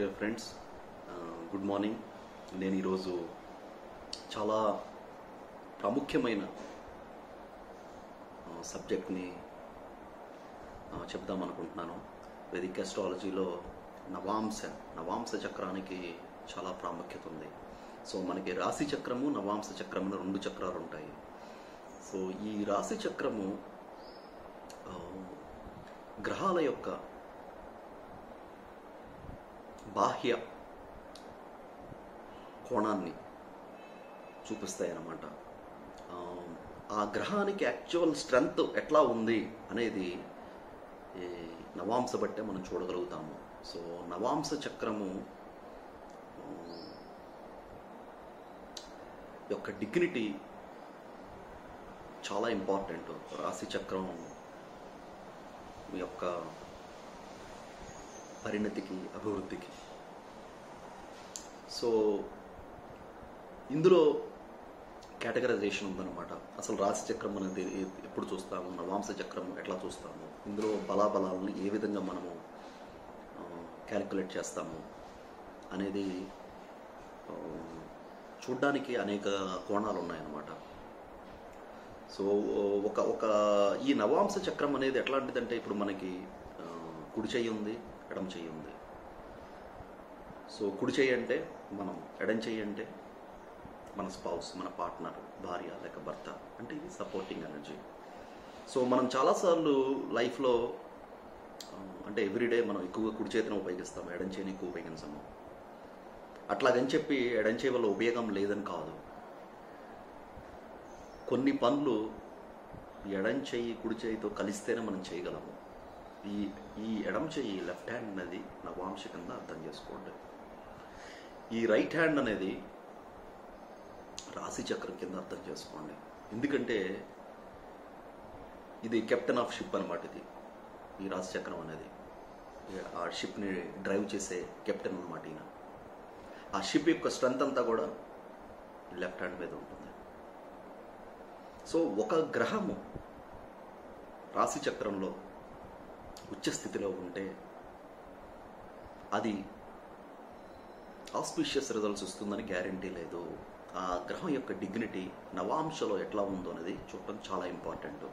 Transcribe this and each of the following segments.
Dear friends good morning నేను ఈరోజు చాలా ప్రాముఖ్యమైన uh, సబ్జెక్ట్ని uh, చెప్దాం అనుకుంటున్నాను. వేదిక అస్ట్రాలజీలో నవాంశ నవాంశ చక్రానికి చాలా ప్రాముఖ్యత ఉంది. సో మనకి రాశి చక్రము నవాంశ చక్రము రెండు చక్రాలు ఉంటాయి. సో ఈ రాశి చక్రము uh, గ్రహాల యొక్క బాహ్య కోణాన్ని చూపిస్తాయన్నమాట. ఆ, గ్రహానికి యాక్చువల్ స్ట్రెంగ్త్ ఎట్లా ఉంది అనేది ఈ నవాంశ బట్టే మనం చూడగలుగుతాము. సో నవాంశ చక్రము యొక్క డిగ్నిటీ చాలా ఇంపార్టెంట్ రాశి చక్రం యొక్క పరిణతికి అభివృద్ధికి సో ఇందులో కేటగరైజేషన్ ఉందన్నమాట. అసలు రాశి చక్రం అనేది ఎప్పుడు చూస్తాము? నవాంశ చక్రం ఎట్లా చూస్తాము? ఇందులో బలాబలాలను ఏ విధంగా మనము క్యాలిక్యులేట్ చేస్తాము అనేది చూడ్డానికి అనేక కోణాలు ఉన్నాయన్నమాట సో ఒక ఒక ఈ నవాంశ చక్రం అనేది ఎట్లాంటిదంటే ఇప్పుడు మనకి కుడి చెయ్యి ఉంది ఎడమ చెయ్యి ఉంది. సో కుడి చెయ్యి అంటే మనం ఎడం అంటే మన స్పౌస్ మన పార్ట్నర్ భార్య లేక భర్త అంటే ఇది సపోర్టింగ్ ఎనర్జీ సో మనం చాలాసార్లు లైఫ్లో um, అంటే ఎవ్రీడే మనం ఎక్కువగా కుడి చేతిని ఉపయోగిస్తాం ఎడం ఎక్కువ ఉపయోగించము. అట్లాగని చెప్పి ఎడం చేయి వల్ల ఉపయోగం లేదని కాదు. కొన్ని పనులు ఎడం చెయ్యి కుడి చేయితో కలిస్తేనే మనం చేయగలము. ఈ ఈ ఎడం చెయ్యి లెఫ్ట్ హ్యాండ్ అనేది నవాంశ కింద అర్థం చేసుకోండి. ఈ రైట్ హ్యాండ్ అనేది రాశి చక్రం కింద అర్థం చేసుకోండి. ఎందుకంటే ఇది కెప్టెన్ ఆఫ్ షిప్ అనమాట ఇది. ఈ రాశి చక్రం అనేది. ఆ షిప్ని డ్రైవ్ చేసే కెప్టెన్ అనమాట ఈయన. ఆ షిప్ యొక్క స్ట్రెంత్ అంతా కూడా లెఫ్ట్ హ్యాండ్ మీద ఉంటుంది. సో ఒక గ్రహము రాశి చక్రంలో ఉచ్చ స్థితిలో ఉంటే అది ఆస్పీషియస్ రిజల్ట్స్ వస్తుందని గ్యారంటీ లేదు. ఆ గ్రహం యొక్క డిగ్నిటీ నవాంశలో ఎట్లా ఉందో అనేది చూడటం చాలా ఇంపార్టెంట్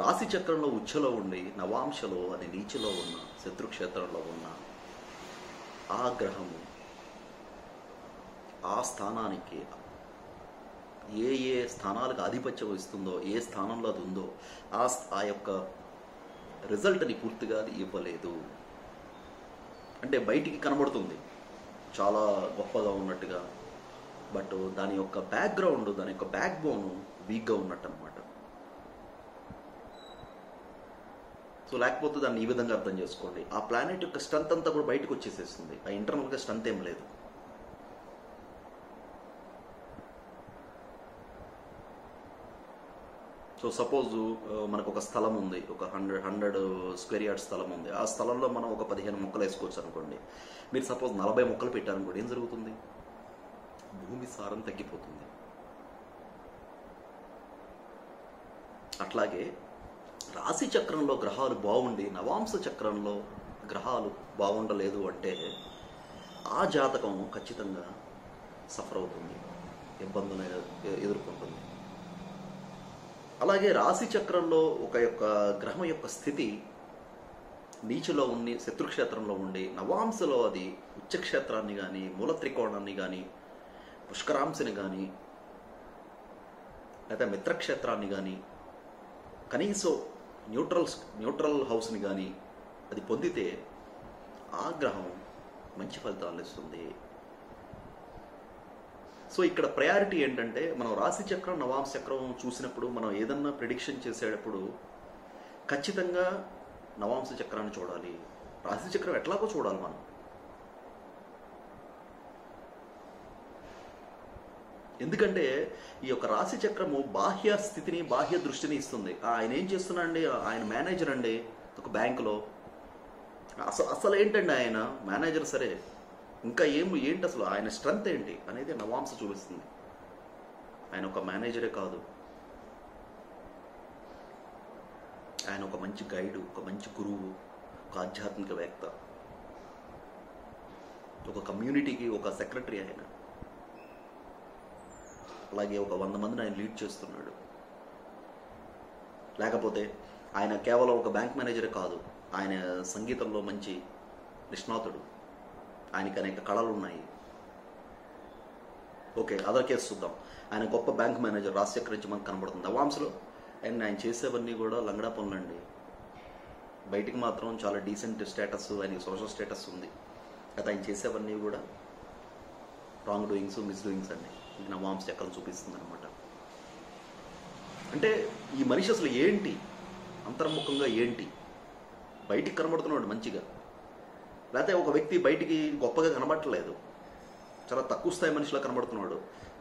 రాశి చక్రంలో ఉచ్చలో ఉండి నవాంశలో అది నీచలో ఉన్న శత్రుక్షేత్రంలో ఉన్న ఆ గ్రహము ఆ స్థానానికి ఏ ఏ స్థానాలకు ఆధిపత్యం ఇస్తుందో ఏ స్థానంలో అది ఉందో ఆ ఆ యొక్క రిజల్ట్ని పూర్తిగా అది ఇవ్వలేదు. అంటే బయటికి కనబడుతుంది. చాలా గొప్పగా ఉన్నట్టుగా. బట్ దాని యొక్క బ్యాక్గ్రౌండ్ దాని యొక్క బ్యాక్ బోన్ వీక్గా ఉన్నట్టు అనమాట సో లేకపోతే దాన్ని ఈ విధంగా అర్థం చేసుకోండి. ఆ ప్లానెట్ యొక్క స్ట్రెంత్ అంతా కూడా బయటకు వచ్చేసేస్తుంది. ఆ ఇంటర్నల్గా స్ట్రెంత్ ఏం లేదు. సో సపోజ్ మనకు ఒక స్థలం ఉంది. ఒక హండ్రెడ్ హండ్రెడ్ స్క్వేర్ యార్డ్ స్థలం ఉంది. ఆ స్థలంలో మనం ఒక పదిహేను మొక్కలు వేసుకోవచ్చు అనుకోండి. మీరు సపోజ్ నలభై మొక్కలు పెట్టారనుకోండి ఏం జరుగుతుంది? భూమి సారం తగ్గిపోతుంది. అట్లాగే రాశి చక్రంలో గ్రహాలు బాగుండి నవాంశ చక్రంలో గ్రహాలు బాగుండలేదు అంటే ఆ జాతకం ఖచ్చితంగా సఫర్ అవుతుంది. ఇబ్బందులు ఎ- ఎదుర్కొంటుంది. అలాగే రాశి చక్రంలో ఒక యొక్క గ్రహం యొక్క స్థితి నీచులో ఉండి శత్రుక్షేత్రంలో ఉండి నవాంశలో అది ఉచ్చక్షేత్రాన్ని కానీ మూల త్రికోణాన్ని కానీ పుష్కరాంశని కానీ లేదా మిత్రక్షేత్రాన్ని కానీ కనీసం న్యూట్రల్ న్యూట్రల్ హౌస్ని కానీ అది పొందితే ఆ గ్రహం మంచి ఫలితాలు ఇస్తుంది. సో ఇక్కడ ప్రయారిటీ ఏంటంటే మనం రాశి చక్రం నవాంశ చక్రం చూసినప్పుడు మనం ఏదన్నా ప్రిడిక్షన్ చేసేటప్పుడు ఖచ్చితంగా నవాంశ చక్రాన్ని చూడాలి. రాశి చక్రం ఎట్లాగో చూడాలి మనం. ఎందుకంటే ఈ యొక్క రాశి చక్రము బాహ్య స్థితిని బాహ్య దృష్టిని ఇస్తుంది. ఆయన ఏం చేస్తున్నాడండి? ఆయన మేనేజర్ అండి. ఒక బ్యాంకులో అసలు అసలు ఏంటండి ఆయన? మేనేజర్ సరే. ఇంకా ఏం ఏంటి అసలు? ఆయన స్ట్రెంగ్త్ ఏంటి అనేది నవాంస చూపిస్తుంది. ఆయన ఒక మేనేజరే కాదు. ఆయన ఒక మంచి గైడు ఒక మంచి గురువు ఒక ఆధ్యాత్మిక వ్యక్త ఒక కమ్యూనిటీకి ఒక సెక్రటరీ ఆయన. అలాగే ఒక వంద మందిని ఆయన లీడ్ చేస్తున్నాడు. లేకపోతే ఆయన కేవలం ఒక బ్యాంక్ మేనేజరే కాదు ఆయన సంగీతంలో మంచి నిష్ణాతుడు ఆయనకి అనేక కళలు ఉన్నాయి ఓకే అదర్ కేసు చూద్దాం. ఆయన గొప్ప బ్యాంక్ మేనేజర్ రాజశేఖర్ నుంచి మనకు కనబడుతుంది. అవామ్స్లో అండ్ ఆయన చేసేవన్నీ కూడా లంగడా పనులండి. బయటికి మాత్రం చాలా డీసెంట్ స్టేటస్ ఆయనకి సోషల్ స్టేటస్ ఉంది. అయితే ఆయన చేసేవన్నీ కూడా రాంగ్ డూయింగ్స్ మిస్ డూయింగ్స్ అండి. ఇది వామ్స్ ఎక్కల్ని చూపిస్తుంది అనమాట అంటే ఈ మనిషి అసలు ఏంటి? అంతర్ముఖంగా ఏంటి? బయటికి కనబడుతున్నాడు మంచిగా. లేకపోతే ఒక వ్యక్తి బయటికి గొప్పగా కనబడట్లేదు. చాలా తక్కువ స్థాయి మనిషిలా కనబడుతున్నాడు.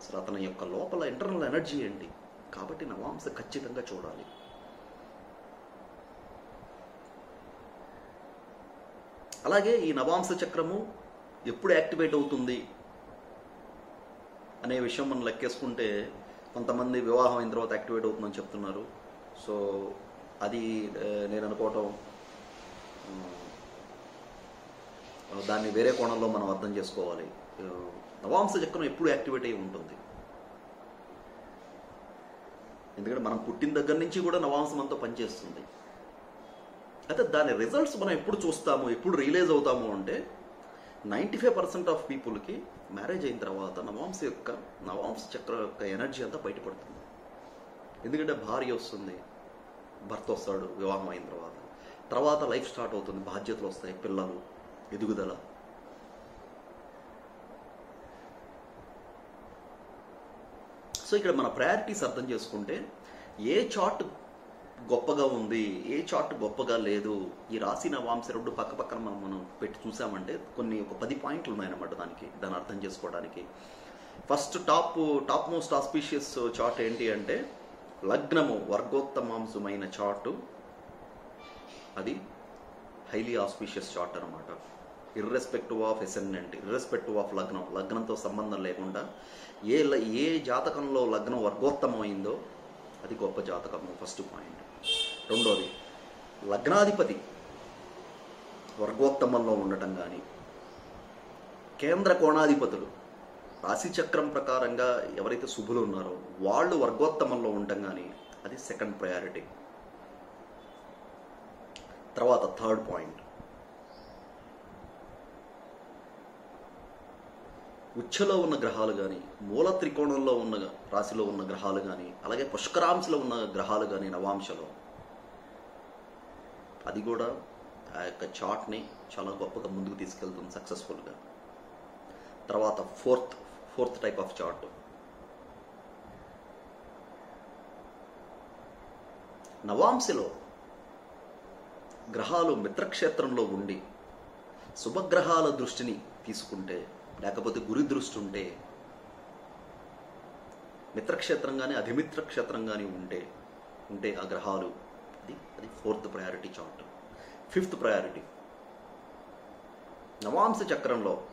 అసలు అతని యొక్క లోపల ఇంటర్నల్ ఎనర్జీ ఏంటి? కాబట్టి నవాంశ ఖచ్చితంగా చూడాలి. అలాగే ఈ నవాంశ చక్రము ఎప్పుడు యాక్టివేట్ అవుతుంది? అనే విషయం మనం లెక్కేసుకుంటే కొంతమంది వివాహం అయిన తర్వాత యాక్టివేట్ అవుతుందని చెప్తున్నారు. సో అది నేను అనుకోవటం దాన్ని వేరే కోణంలో మనం అర్థం చేసుకోవాలి. నవాంశ చక్రం ఎప్పుడు యాక్టివేట్ అయి ఉంటుంది. ఎందుకంటే మనం పుట్టిన దగ్గర నుంచి కూడా నవాంశం అంతా పనిచేస్తుంది. అయితే దాని రిజల్ట్స్ మనం ఎప్పుడు చూస్తాము ఎప్పుడు రియలైజ్ అవుతాము అంటే నైంటీ ఫైవ్ పర్సెంట్ ఆఫ్ పీపుల్కి మ్యారేజ్ అయిన తర్వాత నవాంశ యొక్క నవాంశ చక్రం యొక్క ఎనర్జీ అంతా బయటపడుతుంది. ఎందుకంటే భార్య వస్తుంది భర్త వస్తాడు వివాహం అయిన తర్వాత. తర్వాత లైఫ్ స్టార్ట్ అవుతుంది బాధ్యతలు వస్తాయి పిల్లలు ఎదుగుదల. సో ఇక్కడ మన ప్రయారిటీస్ అర్థం చేసుకుంటే ఏ చార్ట్ గొప్పగా ఉంది ఏ చార్ట్ గొప్పగా లేదు ఈ రాశి నవాంశ రెండు పక్క పక్కన మనం మనం పెట్టి చూసామంటే కొన్ని ఒక పది పాయింట్లు ఉన్నాయన్నమాట దానికి దాన్ని అర్థం చేసుకోవడానికి. First top top most auspicious chart ఏంటి అంటే లగ్నము వర్గోత్తమాంశమైన చార్టు. అది హైలీ ఆస్పీషియస్ చార్ట్ అనమాట irrespective of ascendant irrespective of లగ్నం లగ్నంతో సంబంధం లేకుండా ఏ ల- ఏ జాతకంలో లగ్నం వర్గోత్తమైందో అది గొప్ప జాతకము ఫస్ట్ పాయింట్ రెండోది లగ్నాధిపతి వర్గోత్తమంలో ఉండటం కానీ కేంద్ర కోణాధిపతులు రాశిచక్రం ప్రకారంగా ఎవరైతే శుభులు ఉన్నారో వాళ్ళు వర్గోత్తమంలో ఉండటం కానీ అది సెకండ్ ప్రయారిటీ తర్వాత థర్డ్ పాయింట్ ఉచ్చలో ఉన్న గ్రహాలు కానీ మూల త్రికోణంలో ఉన్న రాశిలో ఉన్న గ్రహాలు కానీ అలాగే పుష్కరాంశలో ఉన్న గ్రహాలు కానీ నవాంశలో. అది కూడా ఆ యొక్క చార్ట్ని చాలా గొప్పగా ముందుకు తీసుకెళ్తుంది సక్సెస్ఫుల్గా. తర్వాత fourth fourth type of chart నవాంశలో గ్రహాలు మిత్రక్షేత్రంలో ఉండి శుభగ్రహాల దృష్టిని తీసుకుంటే లేకపోతే గురి దృష్టి ఉంటే మిత్రక్షేత్రం కానీ అధిమిత్ర క్షేత్రం కానీ ఉంటే ఉంటే ఆ గ్రహాలు అది అది fourth priority chart. Fifth priority. నవాంశ చక్రంలో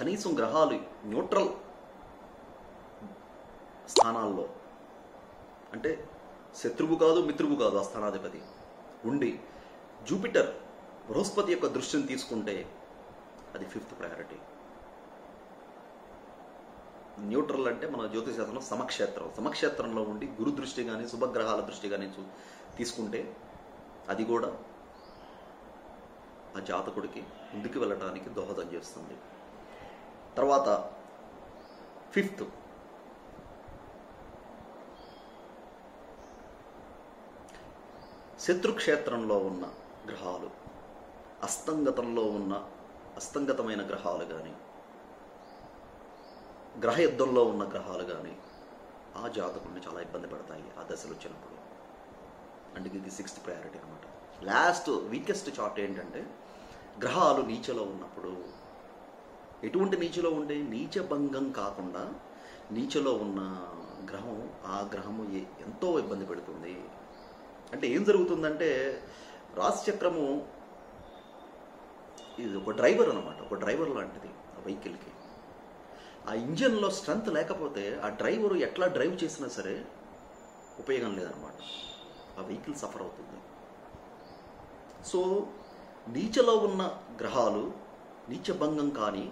కనీసం గ్రహాలు న్యూట్రల్ స్థానాల్లో అంటే శత్రువు కాదు మిత్రువు కాదు ఆ స్థానాధిపతి ఉండి జూపిటర్ బృహస్పతి యొక్క దృష్టిని తీసుకుంటే అది ఫిఫ్త్ ప్రయారిటీ. న్యూట్రల్ అంటే మన జ్యోతిశాస్త్రంలో సమక్షేత్రం. సమక్షేత్రంలో ఉండి గురు దృష్టి కానీ శుభగ్రహాల దృష్టి కానీ చూ తీసుకుంటే అది కూడా ఆ జాతకుడికి ముందుకు వెళ్ళడానికి దోహదం చేస్తుంది. తర్వాత ఫిఫ్త్. శత్రుక్షేత్రంలో ఉన్న గ్రహాలు అస్తంగతంలో ఉన్న అస్తంగతమైన గ్రహాలు కానీ గ్రహ యుద్ధంలో ఉన్న గ్రహాలు కానీ ఆ జాతకుడిని చాలా ఇబ్బంది పడతాయి ఆ దశలు వచ్చినప్పుడు. అందుకే ఇది సిక్స్త్ ప్రయారిటీ అనమాట లాస్ట్ వీకెస్ట్ చార్ట్ ఏంటంటే గ్రహాలు నీచలో ఉన్నప్పుడు. ఎటువంటి నీచలో ఉండే? నీచ భంగం కాకుండా నీచలో ఉన్న గ్రహం ఆ గ్రహము ఎంతో ఇబ్బంది పెడుతుంది. అంటే ఏం జరుగుతుందంటే రాశిచక్రము ఇది ఒక డ్రైవర్ అనమాట ఒక డ్రైవర్ లాంటిది ఆ వెహికల్కి ఆ ఇంజన్లో స్ట్రెంత్ లేకపోతే ఆ డ్రైవరు ఎట్లా డ్రైవ్ చేసినా సరే ఉపయోగం లేదనమాట ఆ వెహికల్ సఫర్ అవుతుంది. సో నీచలో ఉన్న గ్రహాలు నీచభంగం కానీ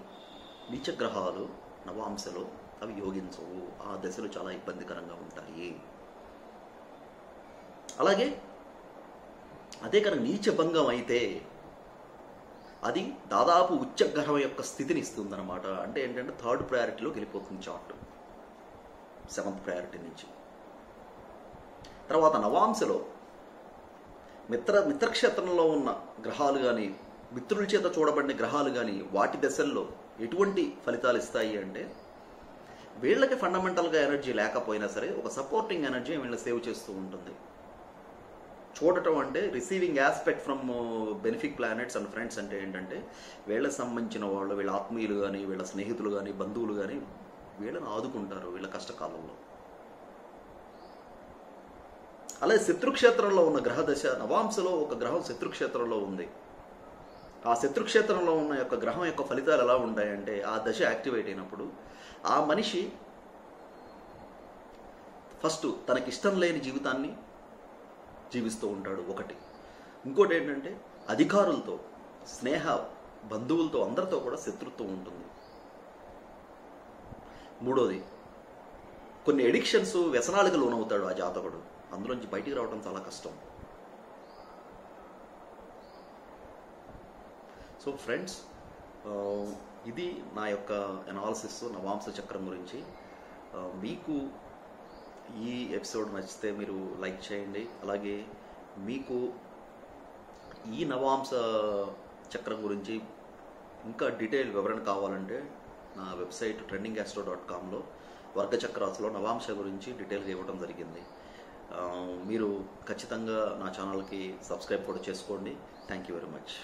నీచ గ్రహాలు నవాంశలో అవి యోగించవు. ఆ దశలు చాలా ఇబ్బందికరంగా ఉంటాయి. అలాగే అదే కనుక నీచభంగం అయితే అది దాదాపు ఉచ్చగ్రహం యొక్క స్థితిని ఇస్తుందన్నమాట. అంటే ఏంటంటే థర్డ్ ప్రయారిటీలోకి వెళ్ళిపోతుంది చార్ట్ సెవెంత్ ప్రయారిటీ నుంచి. తర్వాత నవాంశలో మిత్ర మిత్రక్షేత్రంలో ఉన్న గ్రహాలు కానీ మిత్రుల చేత చూడబడిన గ్రహాలు కానీ వాటి దశల్లో ఎటువంటి ఫలితాలు ఇస్తాయి అంటే వీళ్ళకి ఫండమెంటల్గా ఎనర్జీ లేకపోయినా సరే ఒక సపోర్టింగ్ ఎనర్జీ వీళ్ళని సేవ్ చేస్తూ ఉంటుంది. చూడటం అంటే receiving aspect from benefic planets and friends అంటే ఏంటంటే వీళ్ళకి సంబంధించిన వాళ్ళు వీళ్ళ ఆత్మీయులు కానీ వీళ్ళ స్నేహితులు కానీ బంధువులు కానీ వీళ్ళని ఆదుకుంటారు వీళ్ళ కష్టకాలంలో. అలాగే శత్రుక్షేత్రంలో ఉన్న గ్రహ దశ నవాంశలో ఒక గ్రహం శత్రుక్షేత్రంలో ఉంది. ఆ శత్రుక్షేత్రంలో ఉన్న యొక్క గ్రహం యొక్క ఫలితాలు ఎలా ఉంటాయంటే ఆ దశ యాక్టివేట్ అయినప్పుడు ఆ మనిషి ఫస్ట్ తనకిష్టం లేని జీవితాన్ని జీవిస్తూ ఉంటాడు ఒకటి. ఇంకోటి ఏంటంటే అధికారులతో స్నేహ బంధువులతో అందరితో కూడా శత్రుత్వం ఉంటుంది. మూడోది కొన్ని ఎడిక్షన్స్ వ్యసనాలకు లోనవుతాడు ఆ జాతకుడు. అందులోంచి బయటికి రావడం చాలా కష్టం. సో ఫ్రెండ్స్ ఇది నా యొక్క అనాలసిస్ నవాంశ చక్రం గురించి. మీకు ఎపిసోడ్ నచ్చితే మీరు లైక్ చేయండి. అలాగే మీకు ఈ నవాంశ చక్రం గురించి ఇంకా డీటెయిల్ వివరణ కావాలంటే నా వెబ్సైట్ ట్రెండింగ్ ఆస్ట్రో డాట్ కామ్లో వర్గచక్రాసులో నవాంశ గురించి డీటెయిల్గా ఇవ్వడం జరిగింది. మీరు ఖచ్చితంగా నా ఛానల్కి సబ్స్క్రైబ్ కూడా చేసుకోండి. Thank you very much